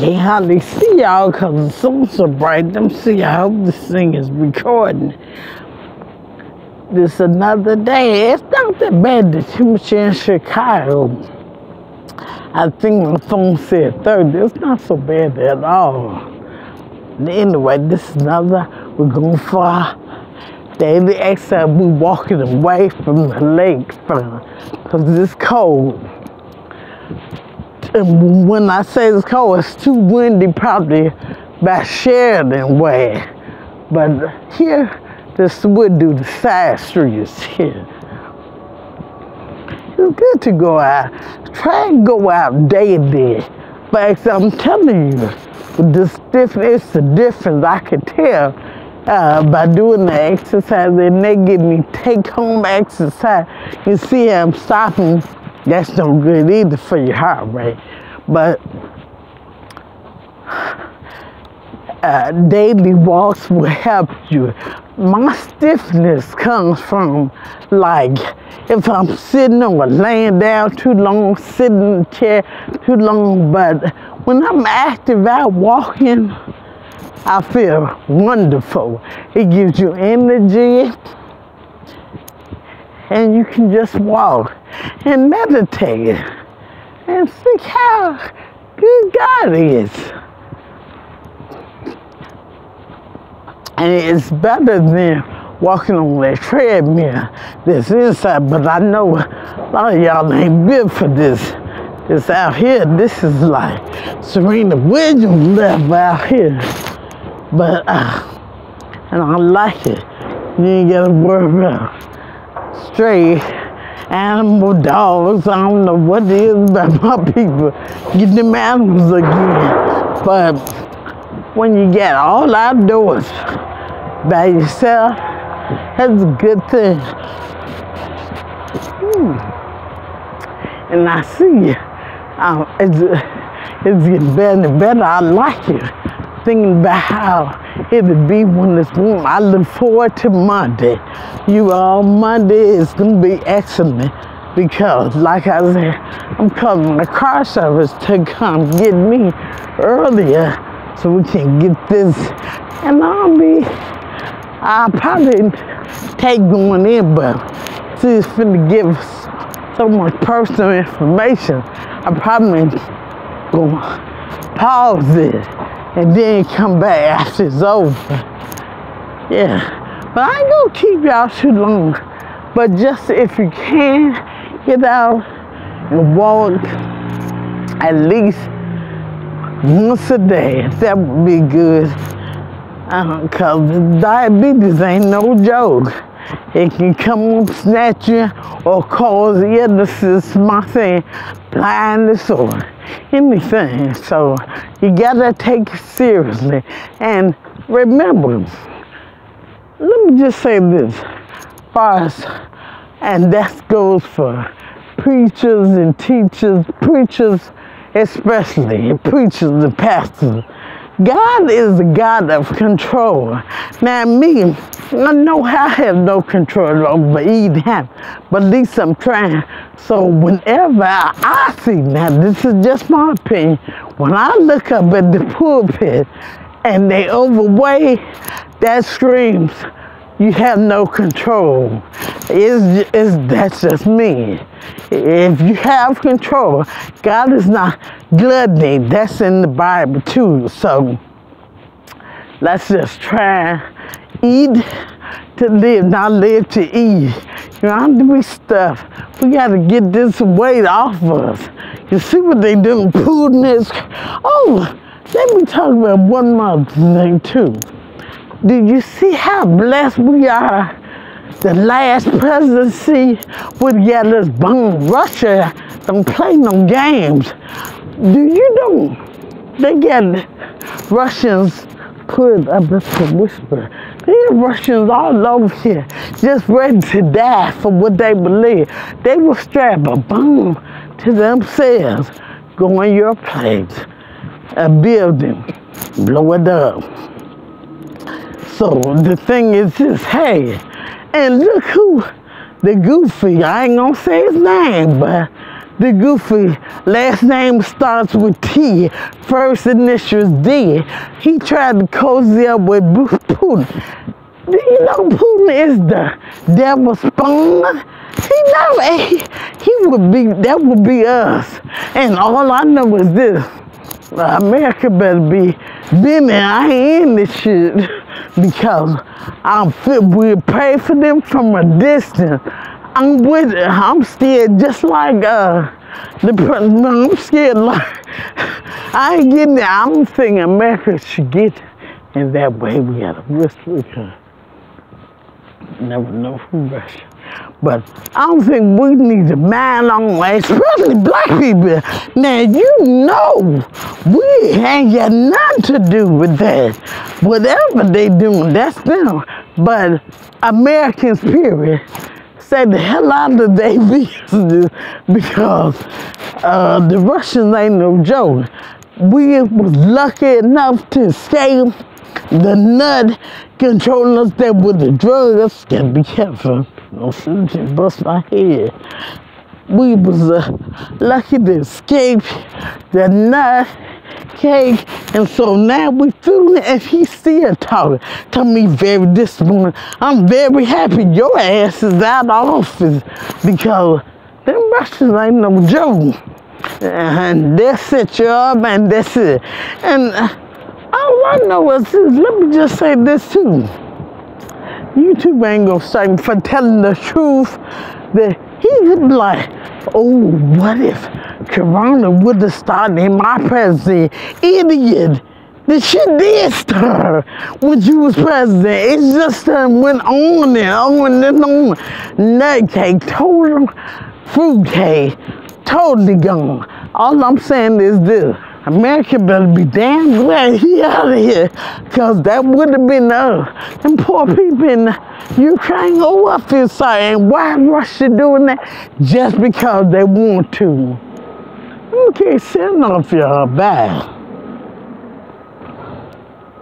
can't hardly see y'all because the sun's so bright. Let me see. I hope this thing is recording. This another day. It's not that bad. The temperature in Chicago. I think my phone said 30. It's not so bad at all. Anyway, this is another. We're going for daily exercise. We're walking away from the lake because it's cold when I say it's cold, it's too windy probably by Sheridan way. But here, this would do the side streets here. It's good to go out. Try and go out daily. But I'm telling you, this difference, it's the difference I could tell uh, by doing the exercise and they give me take home exercise. You see I'm stopping that's no good either for your heart rate. But uh, daily walks will help you. My stiffness comes from like if I'm sitting or laying down too long, sitting in the chair too long. But when I'm active out walking, I feel wonderful. It gives you energy and you can just walk and meditate and see how good God is. And it's better than walking on that treadmill that's inside, but I know a lot of y'all ain't built for this. This out here, this is like Serena Williams left out here. But, uh, and I like it. You ain't gotta worry about stray animal dogs. I don't know what it is about my people getting them animals again. But when you get all outdoors by yourself, that's a good thing. Hmm. And I see um, it's, it's getting better and better. I like it. Thinking about how it would be when it's warm. I look forward to Monday. You all, Monday is gonna be excellent because, like I said, I'm calling the car service to come get me earlier so we can get this. And I'll be, I'll probably take going in, but it's finna give us so much personal information, I probably gonna pause it and then come back after it's over. Yeah. But I ain't gonna keep y'all too long. But just if you can, get out and walk at least once a day. That would be good. Uh, Cause diabetes ain't no joke. It can come up, snatch you, or cause illnesses, my thing, blindness, or anything. So you gotta take it seriously. And remember, let me just say this, first, and that goes for preachers and teachers, preachers especially, preachers and pastors. God is a God of control. Now me, I know I have no control over eating but at least I'm trying. So whenever I, see, now this is just my opinion, when I look up at the pulpit and they overweigh, that screams, you have no control. It's, it's, that's just me. If you have control, God is not gluttony. That's in the Bible too. So let's just try eat to live, not live to eat. You know, I'm doing stuff. We got to get this weight off us. You see what they doing? Putting this. Oh, let me talk about one more thing too. Did you see how blessed we are? The last presidency would get us bomb. Russia don't play no games. Do you know they get Russians put up a whisper. There are Russians all over here just ready to die for what they believe. They will strap a bomb to themselves, go in your place, a building, blow it up. So the thing is this, hey, and look who, the goofy, I ain't gonna say his name, but the goofy last name starts with T, first initials D. He tried to cozy up with Putin. Do you know Putin is the devil's spawn? He never, eh? he, he would be, that would be us. And all I know is this, America better be been I ain't in this shit because I'm fit, we pray for them from a distance. I'm with it. I'm scared just like uh the. I'm scared like I ain't getting it. I'm thinking America should get in that way. We gotta whisper because never know who Russia. But I don't think we need to mind on way, especially black people. Now you know we ain't got nothing to do with that. Whatever they doing, that's them. But American spirit say the hell out of their business because uh, the Russians ain't no joke. We was lucky enough to escape the nut controlling us there with the drugs. Gotta be careful. Don't bust my head. We was uh, lucky to escape the nut cake. And so now we it and he's still talking. To me very disappointed. I'm very happy your ass is out of office because them Russians ain't no joke. And they set you up and that's it. And all I know is this, let me just say this too. YouTube ain't gonna stop me for telling the truth that he could be like, oh, what if Corona would have started in my president? Idiot. The shit did start when you was president. It just uh, went on and on and on. Nut cake, total fruit cake, totally gone. All I'm saying is this. America better be damn glad he out of here, because that would have been uh, and poor people in Ukraine. Oh, I feel sorry. And why Russia doing that? Just because they want to. Okay, send off y'all. Bye.